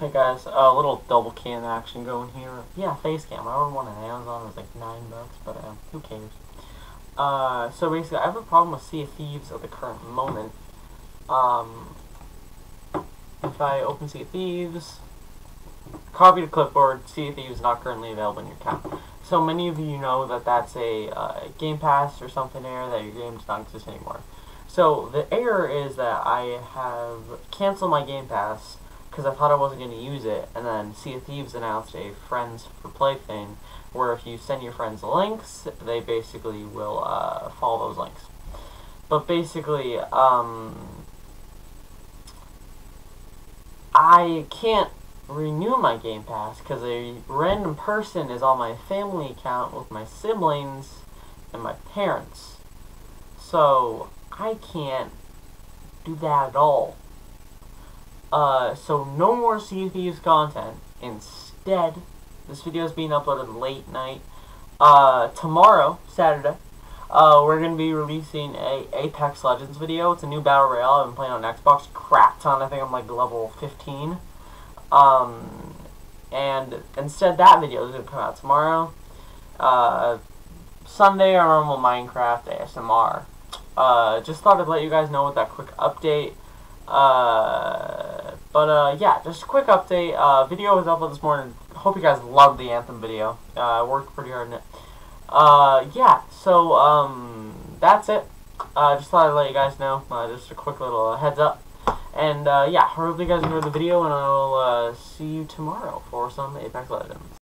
Hey guys, a little double cam action going here. Yeah, face cam. I ordered one on Amazon. It was like nine bucks, but uh, who cares? Uh, so basically, I have a problem with Sea of Thieves at the current moment. Um, if I open Sea of Thieves, copy to clipboard, Sea of Thieves not currently available in your account. So many of you know that that's a uh, Game Pass or something error that your game does not exist anymore. So the error is that I have canceled my Game Pass because I thought I wasn't going to use it, and then Sea of Thieves announced a Friends for Play thing, where if you send your friends links, they basically will uh, follow those links. But basically, um, I can't renew my Game Pass because a random person is on my family account with my siblings and my parents. So, I can't do that at all. Uh, so no more Sea Thieves content. Instead, this video is being uploaded late night. Uh, tomorrow, Saturday, uh, we're going to be releasing a Apex Legends video. It's a new Battle Royale. I've been playing on Xbox. Crap ton. I think I'm like level 15. Um, and instead that video is going to come out tomorrow. Uh, Sunday, our normal Minecraft ASMR. Uh, just thought I'd let you guys know with that quick update. Uh, but uh, yeah, just a quick update. Uh, video was uploaded this morning. Hope you guys loved the Anthem video. Uh, I worked pretty hard on it. Uh, yeah, so um, that's it. Uh, just thought I'd let you guys know. Uh, just a quick little heads up. And uh, yeah, hope you guys enjoyed the video, and I'll uh, see you tomorrow for some Apex Legends.